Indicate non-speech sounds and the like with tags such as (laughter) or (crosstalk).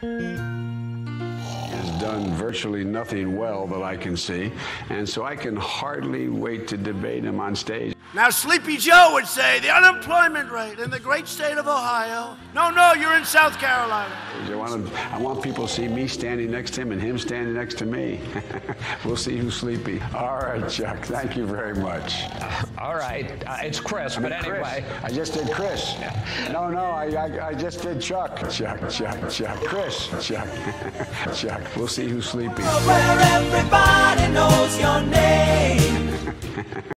has done virtually nothing well that I can see, and so I can hardly wait to debate him on stage. Now, Sleepy Joe would say the unemployment rate in the great state of Ohio. No, no, you're in South Carolina. I want, I want people to see me standing next to him and him standing next to me. (laughs) we'll see who's sleepy. All right, Chuck. Thank you very much. (laughs) All right. Uh, it's Chris, I mean, but anyway. Chris. I just did Chris. No, no, I, I, I just did Chuck. Chuck, Chuck, Chuck. Chris, Chuck. (laughs) Chuck. We'll see who's sleepy.